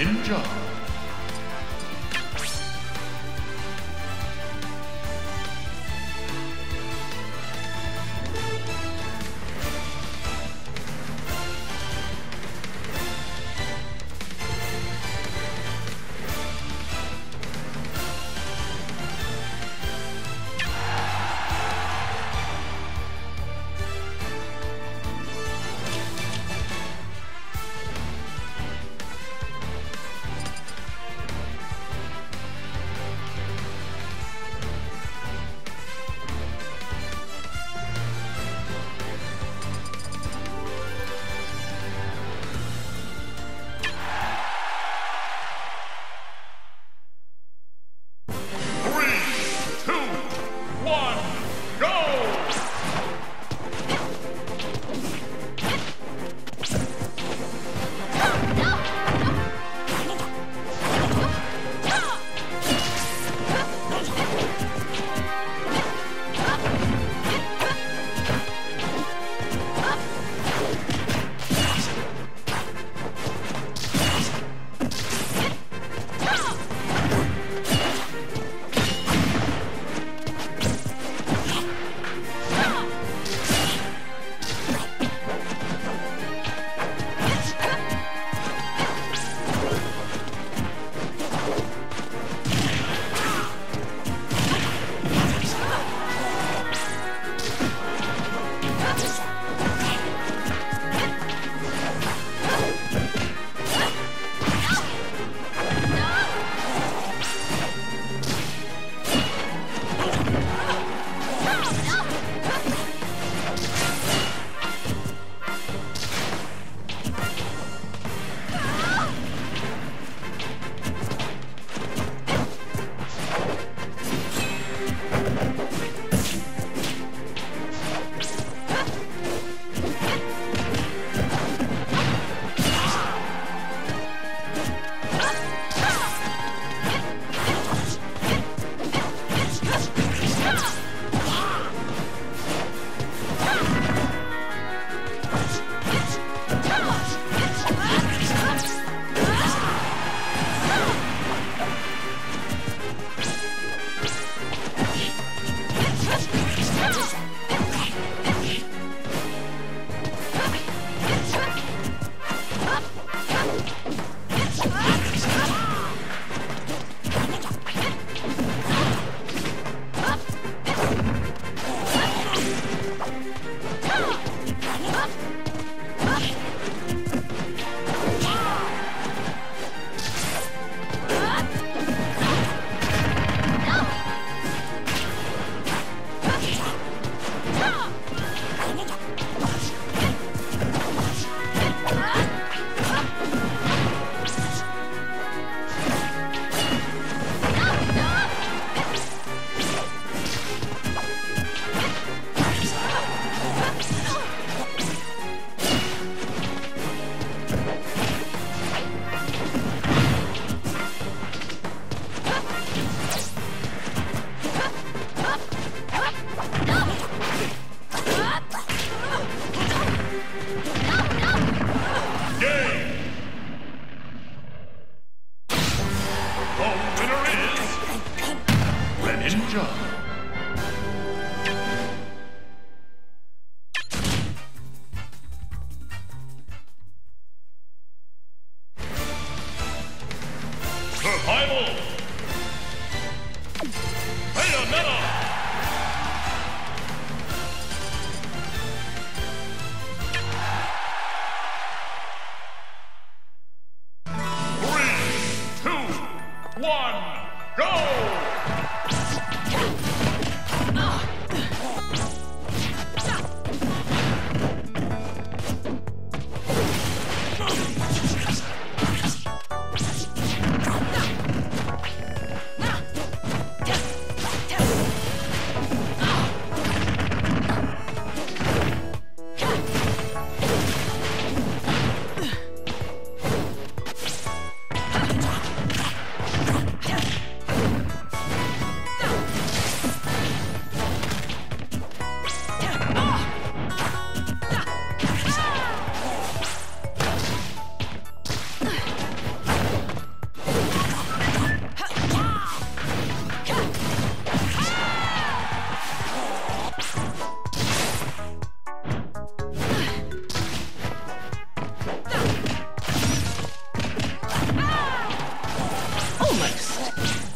Greninja. Thank you.